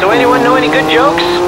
So anyone know any good jokes?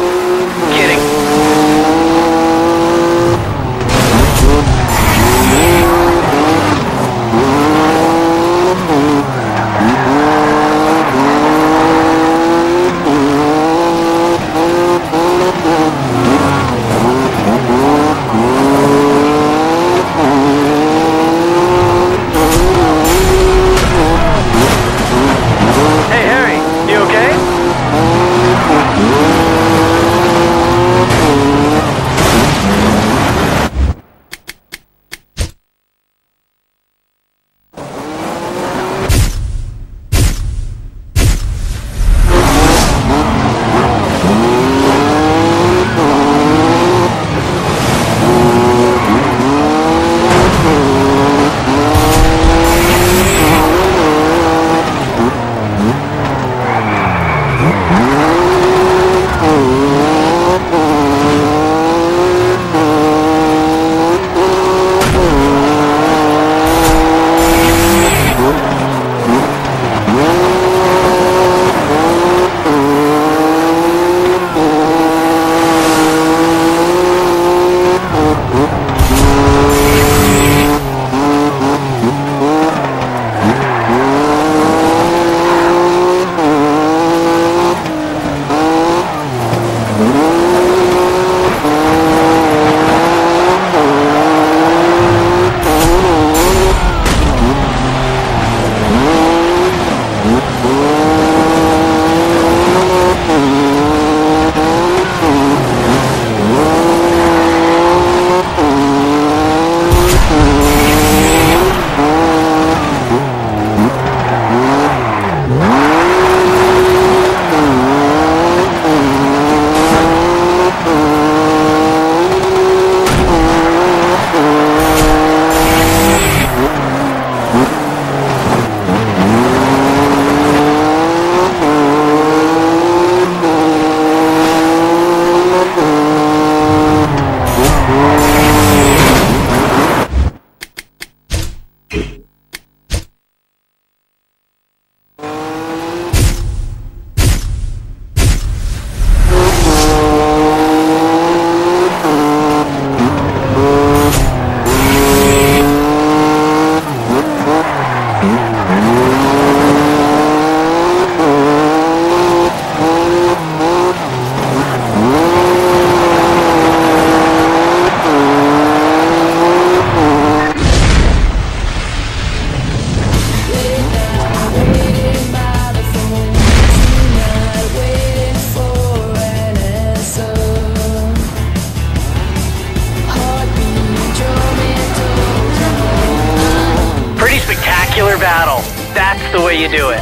The way you do it.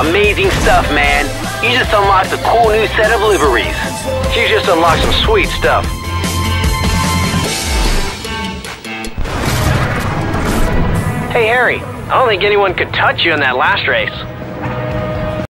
Amazing stuff, man. You just unlocked a cool new set of liveries. You just unlocked some sweet stuff. Hey, Harry. I don't think anyone could touch you in that last race.